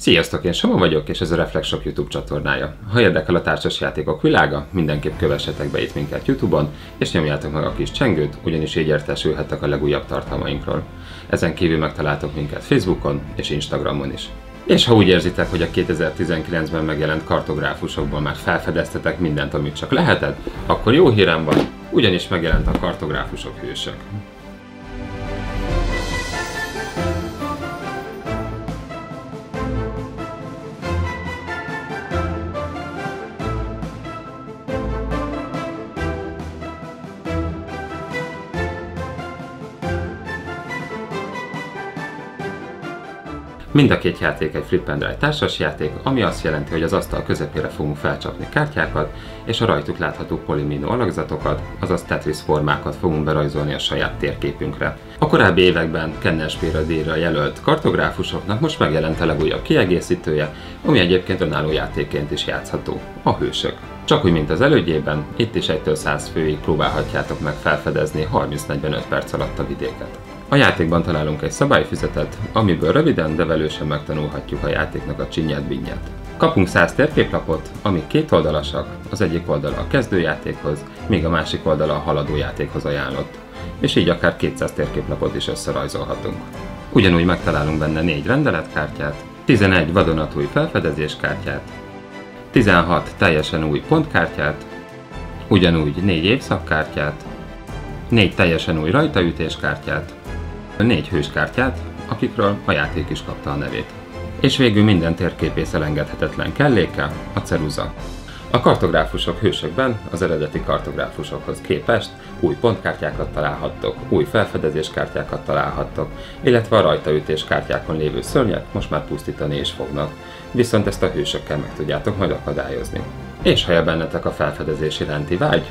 Sziasztok, én Soma vagyok, és ez a Reflexshop YouTube csatornája. Ha érdekel a társasjátékok világa, mindenképp kövessetek be itt minket YouTube-on, és nyomjátok meg a kis csengőt, ugyanis így értesülhettek a legújabb tartalmainkról. Ezen kívül megtaláltok minket Facebookon és Instagramon is. És ha úgy érzitek, hogy a 2019-ben megjelent kartográfusokból már felfedeztetek mindent, amit csak lehetett, akkor jó hírem van, ugyanis megjelent a kartográfusok hősök. Mind a két játék egy Flip and Drive társas játék, ami azt jelenti, hogy az asztal közepére fogunk felcsapni kártyákat, és a rajtuk látható polimino alakzatokat, azaz Tetris formákat fogunk berajzolni a saját térképünkre. A korábbi években Kennel Spira jelölt kartográfusoknak most megjelent a legújabb kiegészítője, ami egyébként önálló játékként is játszható, a hősök. Csak úgy, mint az elődjében, itt is 1 100 főig próbálhatjátok meg felfedezni 30-45 perc alatt a vidéket. A játékban találunk egy szabályfüzetet, amiből röviden, de velősen megtanulhatjuk a játéknak a csinyát binyát. Kapunk 100 térképlapot, amik két oldalasak, az egyik oldala a kezdőjátékhoz, míg a másik oldala a haladó játékhoz ajánlott, és így akár 200 térképlapot is összerajzolhatunk. Ugyanúgy megtalálunk benne 4 rendeletkártyát, 11 vadonatúj felfedezéskártyát, 16 teljesen új pontkártyát, ugyanúgy 4 évszakkártyát, 4 teljesen új rajtaütéskártyát, négy hőskártyát, akikről a játék is kapta a nevét. És végül minden térképész elengedhetetlen kelléke, a ceruza. A kartográfusok hősökben az eredeti kartográfusokhoz képest új pontkártyákat találhattok, új felfedezéskártyákat találhattok, illetve a rajtaütés kártyákon lévő szörnyek most már pusztítani is fognak, viszont ezt a hősökkel meg tudjátok majd akadályozni. És ha bennetek a felfedezés iránti vágy,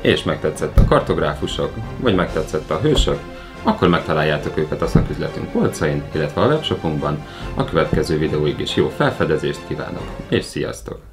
és megtetszett a kartográfusok, vagy megtetszett a hősök, akkor megtaláljátok őket a szaküzletünk polcain, illetve a webshopunkban. A következő videóig is jó felfedezést kívánok, és sziasztok!